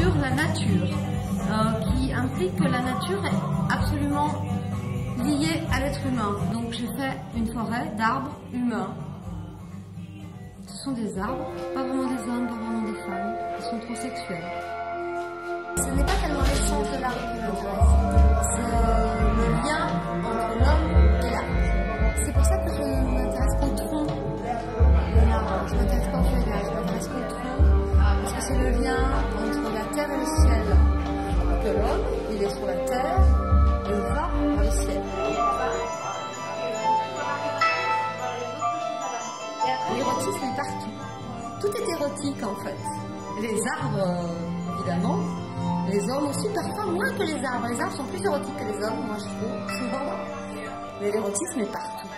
la nature, euh, qui implique que la nature est absolument liée à l'être humain. Donc j'ai fait une forêt d'arbres humains. Ce sont des arbres, pas vraiment des hommes, pas vraiment des femmes, ils sont trop sexuels. Ce n'est pas tellement l'essence de l'arbre qui m'intéresse, c'est le lien entre l'homme et l'arbre. C'est pour ça que je m'intéresse qu'au tronc de l'arbre. Je m'intéresse pas au feuillage, Que l'homme, il est sur la terre, il va ciel. L'érotisme est partout. Tout est érotique en fait. Les arbres, euh, évidemment. Les hommes aussi, parfois moins que les arbres. Les arbres sont plus érotiques que les hommes, moi je trouve, souvent. Mais l'érotisme est partout.